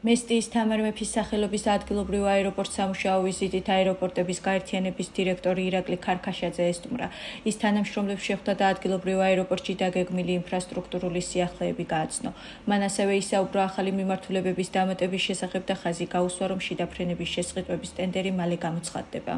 მესტიის თამარ მეფის სახელობის ადგილობრივ აეროპორტ სამუშაო ვიზიტით აეროპორტების გაერთიანების დირექტორი ირაკლი ქარქაშაძე ესტუმრა. ის თანამშრომლებს შეხვდა და ადგილობრივ აეროპორტში დაგეგმილი ინფრასტრუქტურული სიახლეები გააცნო. მან ასევე ისაუბრა ახალი მიმართულებების დამატების შესახებ და ხაზი გაუსვა, რომ შიდაფრენების შესყიდვების ტენდერი მალე გამოცხადდება.